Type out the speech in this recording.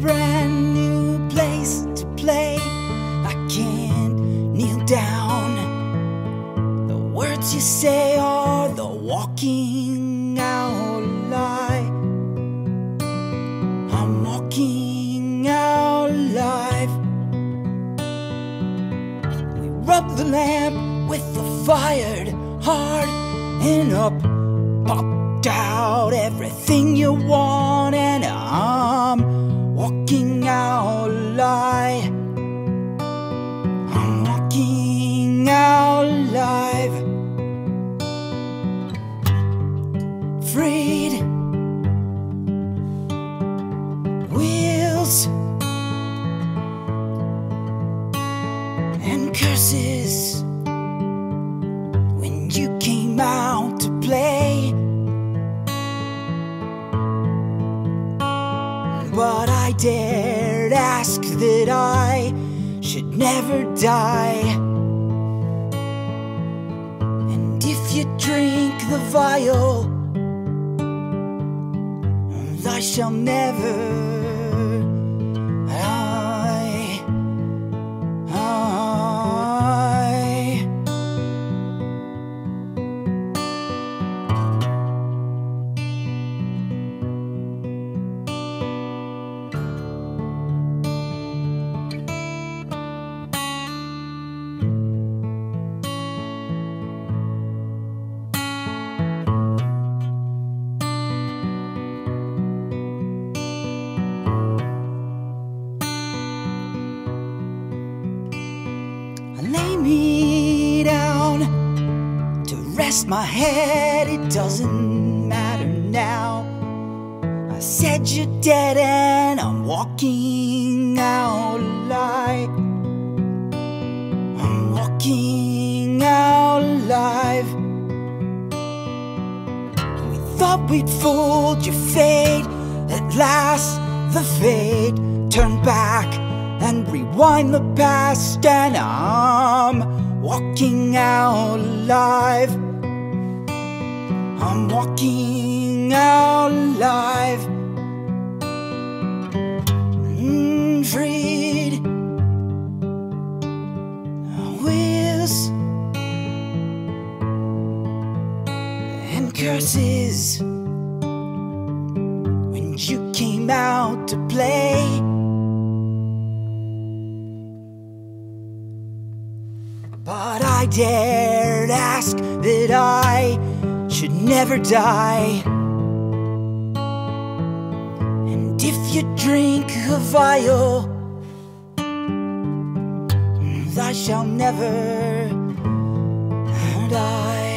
brand new place to play. I can't kneel down. The words you say are the walking out lie. I'm walking out alive. We rub the lamp with the fired heart and up popped out everything you wanted walking out lie. I'm walking out alive. Freed wheels and curses But I dared ask that I should never die. And if you drink the vial, I shall never lay me down to rest my head. It doesn't matter now. I said you're dead and I'm walking out alive. I'm walking out alive. We thought we'd fooled your fate. At last, the fate turned back and rewind the past, and I'm walking out alive. I'm walking out alive. Freed. Wheels and curses when you came out to play. I dared ask that I should never die. And if you drink a vial, I shall never die.